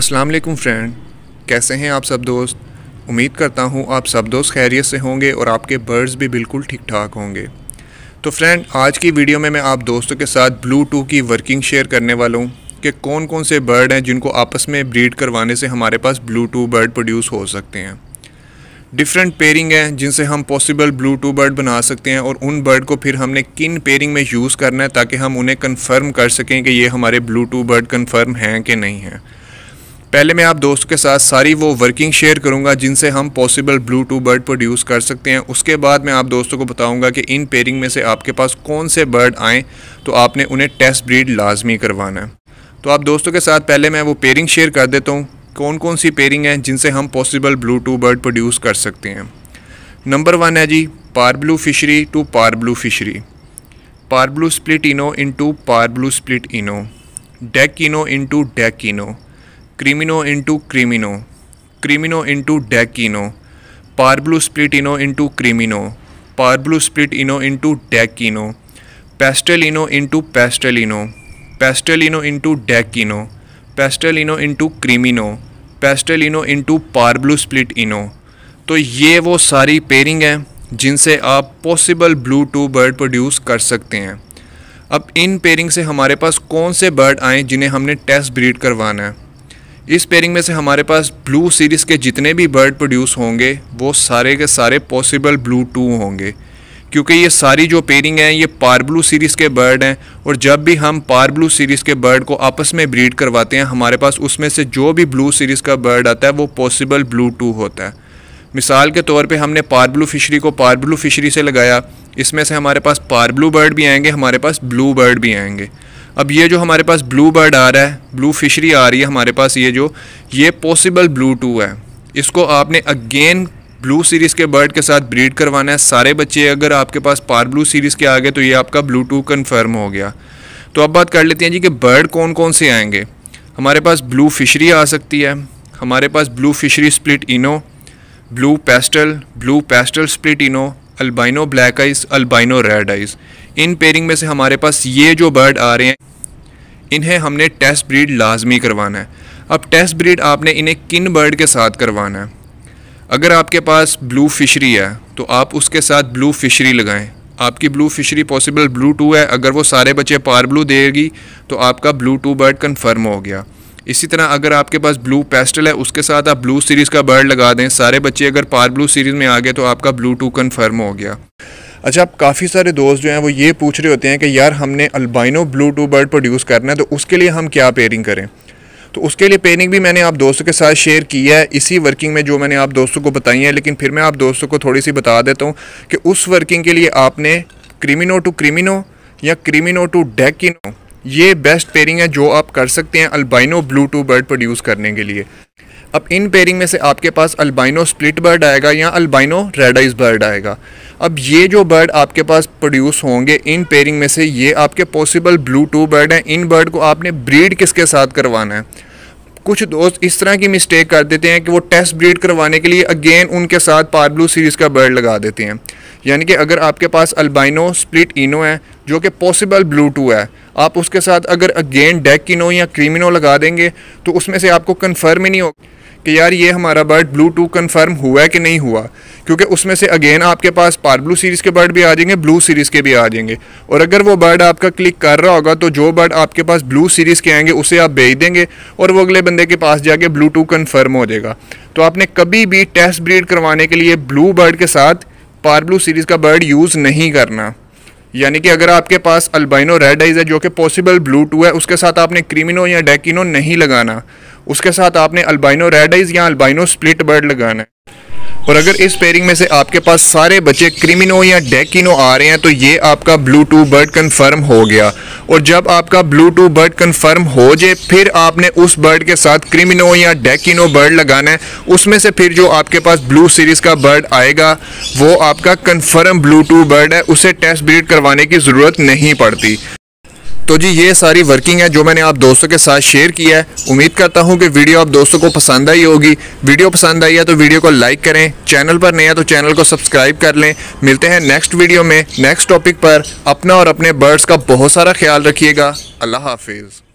अस्सलाम वालेकुम फ्रेंड, कैसे हैं आप सब दोस्त? उम्मीद करता हूँ आप सब दोस्त खैरियत से होंगे और आपके बर्ड्स भी बिल्कुल ठीक ठाक होंगे। तो फ्रेंड, आज की वीडियो में मैं आप दोस्तों के साथ ब्लू टू की वर्किंग शेयर करने वाला हूँ कि कौन कौन से बर्ड हैं जिनको आपस में ब्रीड करवाने से हमारे पास ब्लू टू बर्ड प्रोड्यूस हो सकते हैं। डिफरेंट पेयरिंग हैं जिनसे हम पॉसिबल ब्लू टू बर्ड बना सकते हैं और उन बर्ड को फिर हमने किन पेयरिंग में यूज़ करना है ताकि हम उन्हें कन्फर्म कर सकें कि ये हमारे ब्लू टू बर्ड कन्फर्म हैं कि नहीं हैं। पहले मैं आप दोस्तों के साथ सारी वो वर्किंग शेयर करूँगा जिनसे हम possible blue two bird produce कर सकते हैं। उसके बाद मैं आप दोस्तों को बताऊँगा कि इन पेयरिंग में से आपके पास कौन से बर्ड आएँ तो आपने उन्हें टेस्ट ब्रीड लाजमी करवाना है। तो आप दोस्तों के साथ पहले मैं वो पेयरिंग शेयर कर देता हूँ। कौन कौन सी पेयरिंग है जिनसे हम possible blue two bird produce कर सकते हैं? नंबर वन है जी parblue fischeri two parblue fischeri parblue split ino into parblue split ino DEC ino into DEC ino creamino into creamino creamino into DEC ino parblue split ino into creamino parblue split ino into DEC ino pastel ino into pastel ino into dekino ino pastel ino into creamino pastel ino into parblue split ino. तो ये वो सारी pairing है जिनसे आप possible blue two bird produce कर सकते हैं। अब इन पेयरिंग से हमारे पास कौन से बर्ड आए जिन्हें हमने टेस्ट ब्रीड करवाना है? इस पेयरिंग में से हमारे पास ब्लू सीरीज़ के जितने भी बर्ड प्रोड्यूस होंगे, वो सारे के सारे पॉसिबल ब्लू टू होंगे। क्योंकि ये सारी जो पेयरिंग है, ये पार ब्लू सीरीज़ के बर्ड हैं और जब भी हम पार ब्लू सीरीज़ के बर्ड को आपस में ब्रीड करवाते हैं, हमारे पास उसमें से जो भी ब्लू सीरीज़ का बर्ड आता है, वो पॉसिबल ब्लू टू होता है। मिसाल के तौर पे हमने पार ब्लू फिशरी को पार ब्लू फिशरी से लगाया। इसमें से हमारे पास पार ब्लू बर्ड भी आएँगे, हमारे पास ब्लू बर्ड भी आएँगे। अब ये जो हमारे पास ब्लू बर्ड आ रहा है ब्लू फिशरी आ रही है हमारे पास, ये जो, ये पॉसिबल ब्लू टू है। इसको आपने अगेन ब्लू सीरीज़ के बर्ड के साथ ब्रीड करवाना है। सारे बच्चे अगर आपके पास पार ब्लू सीरीज़ के आ गए तो ये आपका ब्लू टू कन्फर्म हो गया। तो अब बात कर लेते हैं जी कि बर्ड कौन कौन से आएँगे। हमारे पास ब्लू फिशरी आ सकती है। हमारे पास blue fischeri split ino blue pastel blue pastel split ino albino black eyes albino red eyes इन पेयरिंग में से हमारे पास ये जो बर्ड आ रहे हैं इन्हें हमने टेस्ट ब्रीड लाजमी करवाना है। अब टेस्ट ब्रीड आपने इन्हें किन बर्ड के साथ करवाना है? अगर आपके पास ब्लू फिशरी है तो आप उसके साथ ब्लू फिशरी लगाएँ। आपकी blue fischeri possible blue two है। अगर वो सारे बच्चे पार ब्लू देगी तो आपका ब्लू टू बर्ड कन्फर्म हो गया। इसी तरह अगर आपके पास ब्लू पेस्टल है, उसके साथ आप ब्लू सीरीज़ का बर्ड लगा दें। सारे बच्चे अगर पार ब्लू सीरीज़ में आ गए तो आपका ब्लू टू कन्फर्म हो गया। अच्छा आप काफ़ी सारे दोस्त जो हैं, वो ये पूछ रहे होते हैं कि यार, हमने albino blue two bird produce करना है तो उसके लिए हम क्या पेयरिंग करें? तो उसके लिए पेयरिंग भी मैंने आप दोस्तों के साथ शेयर की है। इसी वर्किंग में जो मैंने आप दोस्तों को बताई है, लेकिन फिर मैं आप दोस्तों को थोड़ी सी बता देता हूँ कि उस वर्किंग के लिए आपने क्रिमिनो टू क्रिमिनो या क्रिमिनो टू डेकिनो ये बेस्ट पेयरिंग है जो आप कर सकते हैं albino blue two bird produce करने के लिए। अब इन पेयरिंग में से आपके पास अल्बाइनो स्प्लिट बर्ड आएगा या अल्बाइनो रेडाइज बर्ड आएगा। अब ये जो बर्ड आपके पास प्रोड्यूस होंगे, इन पेयरिंग में से ये आपके पॉसिबल ब्लू टू बर्ड हैं। इन बर्ड को आपने ब्रीड किसके साथ करवाना है? कुछ दोस्त इस तरह की मिस्टेक कर देते हैं कि वो टेस्ट ब्रीड करवाने के लिए अगेन उनके साथ पार ब्लू सीरीज़ का बर्ड लगा देते हैं। यानी कि अगर आपके पास अल्बाइनो स्प्लिट इनो है, जो कि पॉसिबल ब्लू टू है, आप उसके साथ अगर अगेन डेक इनो या क्रीमिनो लगा देंगे तो उसमें से आपको कन्फर्म ही नहीं होगा। कि यार ये हमारा बर्ड ब्लू टू कन्फर्म हुआ है कि नहीं हुआ? क्योंकि उसमें से अगेन आपके पास पार ब्लू सीरीज़ के बर्ड भी आ जाएँगे ब्लू सीरीज़ के भी आ जाएँगे। और अगर वो बर्ड आपका क्लिक कर रहा होगा तो जो बर्ड आपके पास ब्लू सीरीज़ के आएँगे, उसे आप भेज देंगे और वो अगले बंदे के पास जाके ब्लू टू कन्फर्म हो जाएगा। तो आपने कभी भी टेस्ट ब्रीड करवाने के लिए ब्लू बर्ड के साथ पार ब्लू सीरीज़ का बर्ड यूज़ नहीं करना। यानी कि अगर आपके पास अल्बाइनो रेड आइज़ है, जो कि पॉसिबल ब्लू टू है, उसके साथ आपने क्रीमिनो या डेकिनो नहीं लगाना। उसके साथ आपने अल्बाइनो रेड आइज़ या अल्बाइनो स्प्लिट बर्ड लगाना है। और अगर इस पेयरिंग में से आपके पास सारे बच्चे क्रिमिनो या डेकिनो आ रहे हैं तो ये आपका ब्लू टू बर्ड कन्फर्म हो गया। और जब आपका ब्लू टू बर्ड कन्फर्म हो जाए, फिर आपने उस बर्ड के साथ क्रिमिनो या डेकिनो बर्ड लगाना है। उसमें से फिर जो आपके पास ब्लू सीरीज़ का बर्ड आएगा, वो आपका कन्फर्म ब्लू टू बर्ड है। उसे टेस्ट ब्रीड करवाने की ज़रूरत नहीं पड़ती। तो जी, ये सारी वर्किंग है जो मैंने आप दोस्तों के साथ शेयर किया है। उम्मीद करता हूँ कि वीडियो आप दोस्तों को पसंद आई होगी। वीडियो पसंद आई है तो वीडियो को लाइक करें। चैनल पर नया तो चैनल को सब्सक्राइब कर लें। मिलते हैं नेक्स्ट वीडियो में नेक्स्ट टॉपिक पर। अपना और अपने बर्ड्स का बहुत सारा ख्याल रखिएगा। अल्लाह हाफिज़।